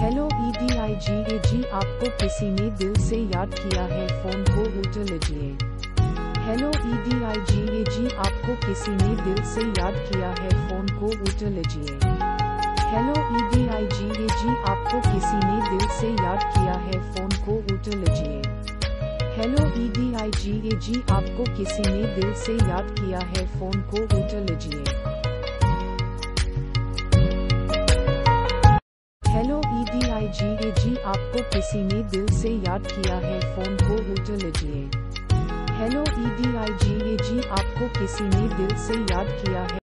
Hello ईडीआईजी जी आपको किसी ने दिल से याद किया है, फ़ोन को उठा लीजिए। हेलो ईडीआईजी जी आपको किसी ने दिल से याद किया है, फ़ोन को उठा लीजिए। हेलो ईडीआईजी जी आपको किसी ने दिल से याद किया है, फ़ोन को उठा लीजिए। हेलो ईडीआईजी जी आपको किसी ने दिल से याद किया है, फ़ोन को उठा लीजिए। आपको किसी ने दिल से याद किया है, फ़ोन को उठा लीजिए। हेलो ईडी आई जी ए जी आपको किसी ने दिल से याद किया है।